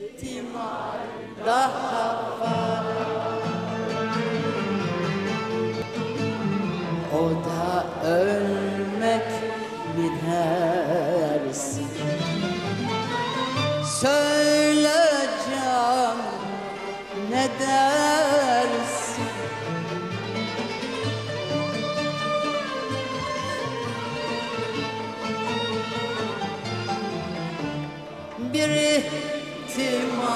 ihtimal daha var. O da ölmek bilirsin Söyle can ne dersin? Bir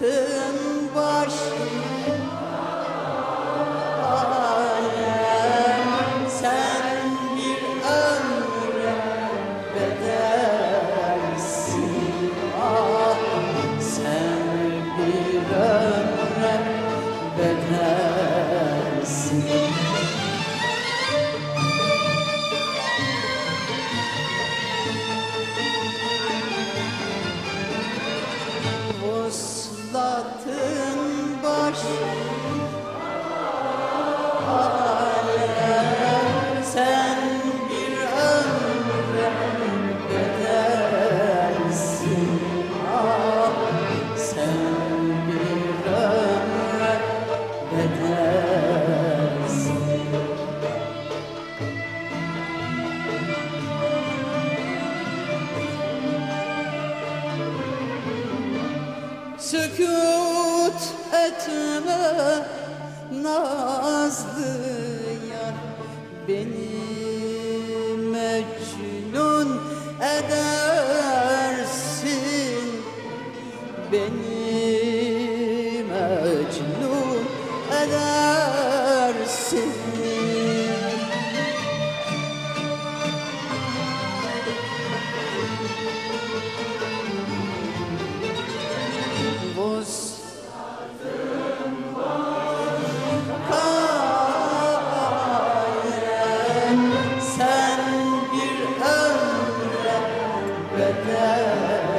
Vuslatın baş alem Sen bir ömre bedelsin. Ah sen bir ömre bedelsin. Vuslatın baş. alem Sükut etme nazlı yar Beni mecnun edersin. Beni mecnun edersin أبدا